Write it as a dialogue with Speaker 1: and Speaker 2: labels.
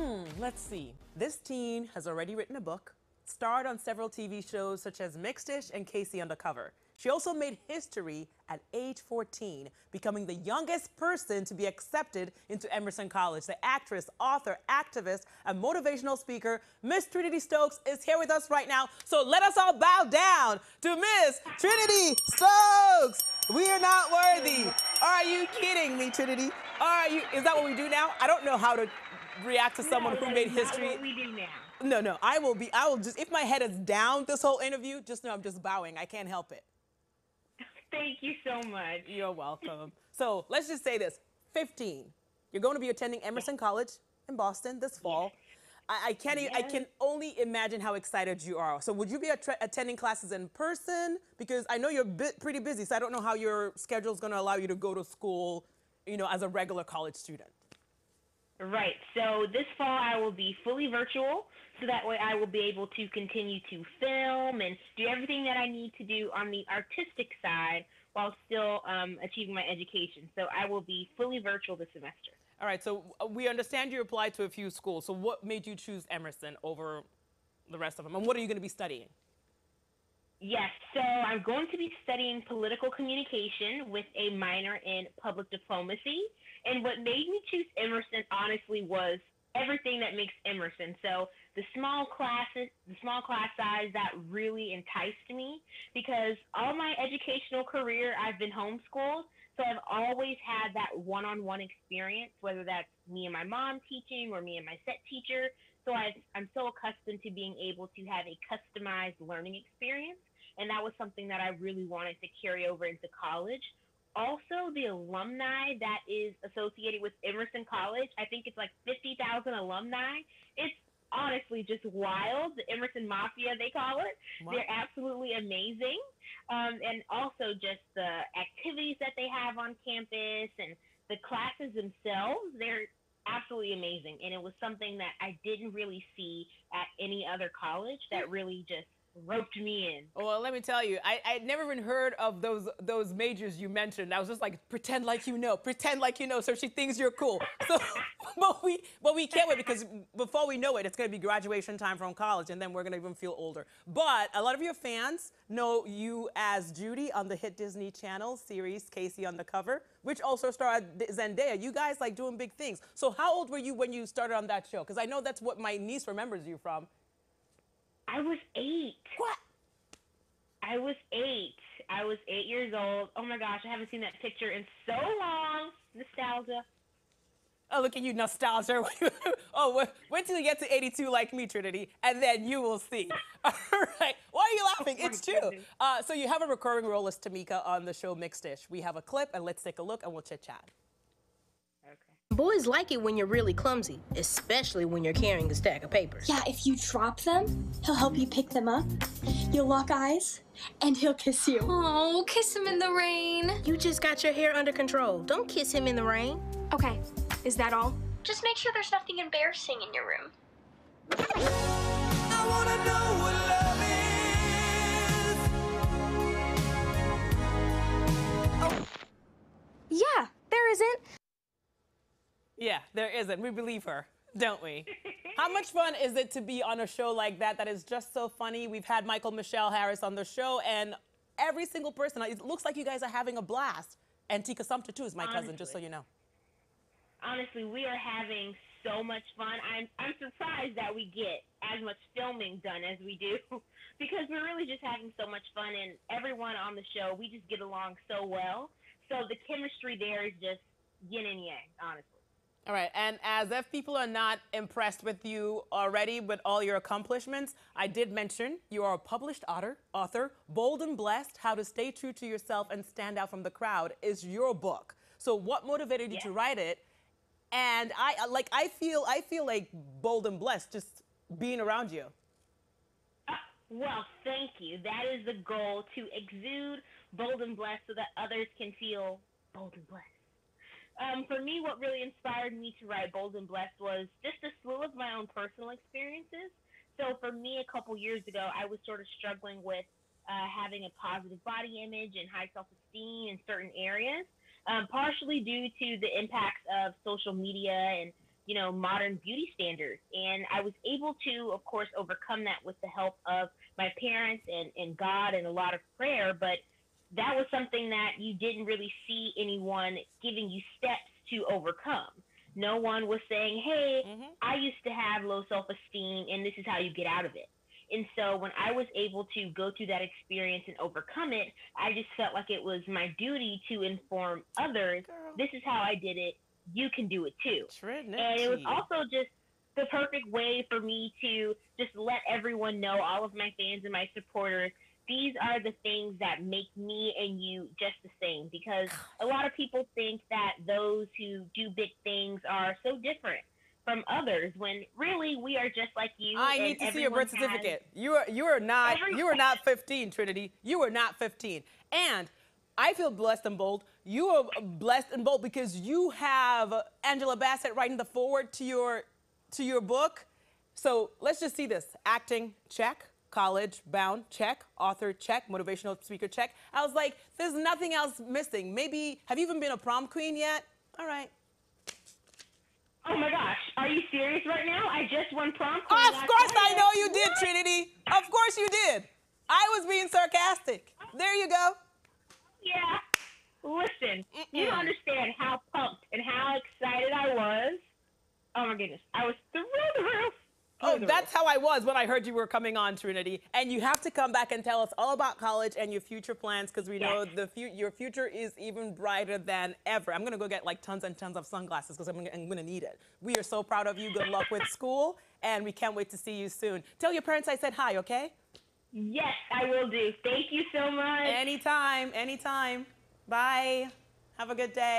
Speaker 1: Hmm, let's see. This teen has already written a book, starred on several TV shows such as Mixed-ish and K.C. Undercover. She also made history at age 14, becoming the youngest person to be accepted into Emerson College. The actress, author, activist, and motivational speaker, Miss Trinitee Stokes, is here with us right now. So let us all bow down to Miss Trinitee Stokes. We are not worthy. Are you kidding me, Trinitee? Are you? Is that what we do now? I don't know how to react to someone
Speaker 2: no,
Speaker 1: who made history.
Speaker 2: what we do now.
Speaker 1: No, no, I will be, I will just, if my head is down this whole interview, just know I'm just bowing. I can't help it.
Speaker 2: Thank you so much.
Speaker 1: You're welcome. so let's just say this 15. You're going to be attending Emerson College in Boston this fall. I, I can't. e- I
Speaker 2: Yes.
Speaker 1: can only imagine how excited you are. So, would you be attending classes in person? Because I know you're pretty busy, so I don't know how your schedule is going to allow you to go to school, you know, as a regular college student.
Speaker 2: Right. So this fall I will be fully virtual, so that way I will be able to continue to film and do everything that I need to do on the artistic side while still um, achieving my education. So I will be fully virtual this semester.
Speaker 1: All right. So uh, we understand you applied to a few schools. So, what made you choose Emerson over the rest of them, and what are you going to be studying?
Speaker 2: Yes, so I'm going to be studying political communication with a minor in public diplomacy. And what made me choose Emerson, honestly, was everything that makes Emerson. So the small classes, the small class size, that really enticed me because all my educational career, I've been homeschooled. So I've always had that one-on-one experience, whether that's me and my mom teaching or me and my set teacher. So I, I'm so accustomed to being able to have a customized learning experience. And that was something that I really wanted to carry over into college. Also, the alumni that is associated with Emerson College, I think it's like 50,000 alumni. It's honestly just wild. The Emerson Mafia, they call it.
Speaker 1: Wow.
Speaker 2: They're absolutely amazing. Um, and also just the activities that they have on campus and the classes themselves, they're absolutely amazing. And it was something that I didn't really see at any other college that really just roped me in.
Speaker 1: Well, let me tell you, I I'd never even heard of those those majors you mentioned. I was just like, pretend like you know, pretend like you know, so she thinks you're cool. So, but we but we can't wait because before we know it, it's gonna be graduation time from college, and then we're gonna even feel older. But a lot of your fans know you as Judy on the hit Disney Channel series K.C. Undercover, which also starred Zendaya. You guys like doing big things. So, how old were you when you started on that show? Because I know that's what my niece remembers you from.
Speaker 2: I was eight. I was eight. I was eight years old. Oh my gosh, I haven't seen that picture in so long. Nostalgia.
Speaker 1: Oh, look at you, nostalgia. oh, wait, till you get to 82 like me, Trinitee, and then you will see. All right. Why are you laughing?
Speaker 2: Oh
Speaker 1: it's true. Uh, so you have a recurring role as Tamika on the show Mixed-ish. We have a clip, and let's take a look, and we'll chit chat.
Speaker 2: Okay.
Speaker 3: Boys like it when you're really clumsy, especially when you're carrying a stack of papers.
Speaker 4: Yeah, if you drop them, he'll help you pick them up. You'll lock eyes, and he'll kiss you.
Speaker 5: Oh, kiss him in the rain.
Speaker 3: You just got your hair under control. Don't kiss him in the rain.
Speaker 5: Okay, is that all?
Speaker 4: Just make sure there's nothing embarrassing in your room.
Speaker 6: I wanna know what love is.
Speaker 5: Yeah, there isn't.
Speaker 1: Yeah, there isn't. We believe her, don't we? How much fun is it to be on a show like that that is just so funny? We've had Mykal-Michelle Harris on the show, and every single person, it looks like you guys are having a blast. And Tika Sumpter, too, is my cousin, just so you know.
Speaker 2: Honestly, we are having so much fun. I'm I'm surprised that we get as much filming done as we do because we're really just having so much fun and everyone on the show, we just get along so well. So the chemistry there is just yin and yang, honestly.
Speaker 1: All right, and as if people are not impressed with you already with all your accomplishments, I did mention you are a published author, author, Bold and Blessed, How to Stay True to Yourself and Stand Out from the Crowd is your book. So what motivated you to write it? And I I- like I feel I feel like bold and blessed just being around you.
Speaker 2: Uh, well, thank you. That is the goal to exude bold and blessed so that others can feel bold and blessed. Um, for me, what really inspired me to write Bold and Blessed was just a slew of my own personal experiences. So for me, a couple years ago, I was sort of struggling with uh, having a positive body image and high self-esteem in certain areas, um, partially due to the impacts of social media and you know, modern beauty standards. And I was able to, of course, overcome that with the help of my parents and, and God and a lot of prayer. But that was something that you didn't really see anyone giving you steps to overcome. No one was saying, hey, mm-hmm. I used to have low self esteem and this is how you get out of it. And so when I was able to go through that experience and overcome it, I just felt like it was my duty to inform others
Speaker 1: Girl.
Speaker 2: this is how I did it. You can do it too.
Speaker 1: Trinitee.
Speaker 2: And it was also just the perfect way for me to just let everyone know, all of my fans and my supporters, these are the things that make me and you just the same. Because a lot of people think that those who do big things are so different from others when really we are just like you.
Speaker 1: I need to see your birth certificate. You are you are not you are not 15, Trinitee. You are not 15. And I feel blessed and bold. You are blessed and bold because you have Angela Bassett writing the forward to your to your book. So let's just see this. Acting, check. College bound, check. Author, check. Motivational speaker, check. I was like, there's nothing else missing. Maybe have you even been a prom queen yet? All right.
Speaker 2: Oh my gosh, are you serious right now? I just won prom queen.
Speaker 1: Of
Speaker 2: last
Speaker 1: course I know you did, Trinitee. Of course you did. I was being sarcastic. There you go.
Speaker 2: Yeah. Listen, you
Speaker 1: Mm-mm.
Speaker 2: don't understand how pumped and how excited I was. Oh my goodness, I was through the roof.
Speaker 1: That's how I was when I heard you were coming on, Trinitee. And you have to come back and tell us all about college and your future plans because we know the fu- your future is even brighter than ever. I'm gonna go get like tons and tons of sunglasses because I'm gonna need it. We are so proud of you. Good luck with school, and we can't wait to see you soon. Tell your parents I said hi, okay?
Speaker 2: Yes, I will do. Thank you so much.
Speaker 1: Anytime, anytime. Bye. Have a good day.